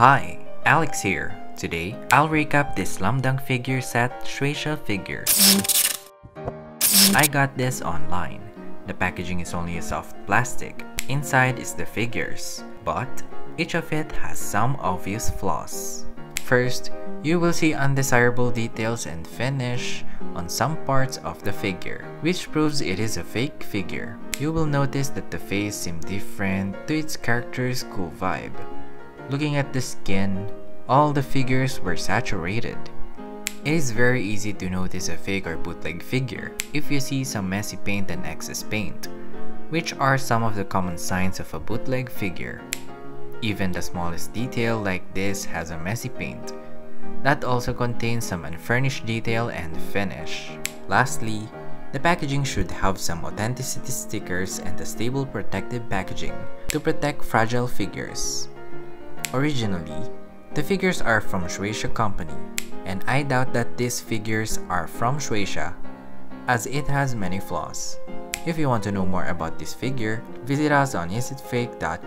Hi, Alex here. Today, I'll recap this Slam figure set Shueisha figures. I got this online. The packaging is only a soft plastic. Inside is the figures, but each of it has some obvious flaws. First, you will see undesirable details and finish on some parts of the figure, which proves it is a fake figure. You will notice that the face seems different to its character's cool vibe. Looking at the skin, all the figures were saturated. It is very easy to notice a fake or bootleg figure if you see some messy paint and excess paint, which are some of the common signs of a bootleg figure. Even the smallest detail like this has a messy paint. That also contains some unfurnished detail and finish. Lastly, the packaging should have some authenticity stickers and a stable protective packaging to protect fragile figures. Originally, the figures are from Shueisha Company, and I doubt that these figures are from Shueisha as it has many flaws. If you want to know more about this figure, visit us on isitfake.com.